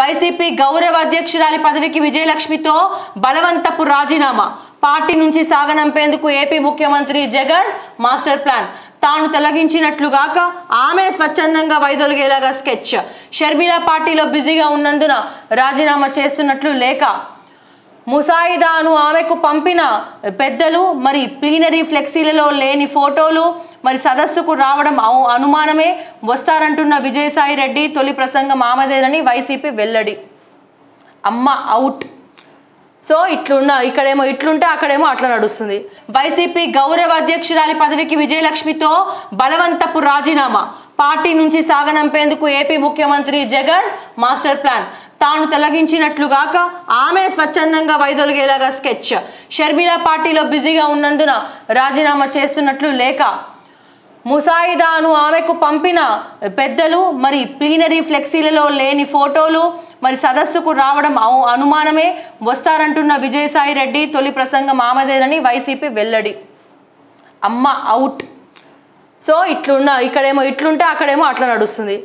YCP గౌరవ అధ్యక్షురాలి పదవికి విజయలక్ష్మితో బలవంతపు రాజీనామా. పార్టీ నుంచి సాగనంపేందుకు ఏపీ ముఖ్యమంత్రి జగన్ మాస్టర్ ప్లాన్. తాను తొలగించినట్లుగాక ఆమె స్వచ్ఛందంగా వైదొలిగేలాగా స్కెచ్. షర్మిల పార్టీలో బిజీగా ఉన్నందున రాజీనామా చేస్తున్నట్లు లేక ముసాయిదాను ఆమెకు పంపిన పెద్దలు మరి ప్లీనరీ ఫ్లెక్సీలలో లేని ఫోటోలు మరి సదస్సుకు రావడం అనుమానమే. వస్తారంటున్న విజయసాయి రెడ్డి తొలి ప్రసంగం ఆమెదేనని వైసీపీ వెల్లడి. అమ్మ అవుట్ సో ఇట్లున్న ఇక్కడేమో ఇట్లుంటే అక్కడేమో అట్లా నడుస్తుంది. వైసీపీ గౌరవ అధ్యక్షురాలి పదవికి విజయలక్ష్మితో బలవంతపు రాజీనామా. పార్టీ నుంచి సాగనంపేందుకు ఏపీ ముఖ్యమంత్రి జగన్ మాస్టర్ ప్లాన్. తాను తొలగించినట్లుగాక ఆమె స్వచ్ఛందంగా వైదొలిగేలాగా స్కెచ్. షర్మిల పార్టీలో బిజీగా ఉన్నందున రాజీనామా చేస్తున్నట్లు లేక ముసాయిదాను ఆమెకు పంపిన పెద్దలు మరి ప్లీనరీ ఫ్లెక్సీలలో లేని ఫోటోలు మరి సదస్సుకు రావడం అనుమానమే. వస్తారంటున్న విజయసాయి రెడ్డి తొలి ప్రసంగం ఆమెదేనని వైసీపీ వెల్లడి. అమ్మ అవుట్. సో ఇట్లున్న ఇక్కడేమో ఇట్లుంటే అక్కడేమో అట్లా నడుస్తుంది.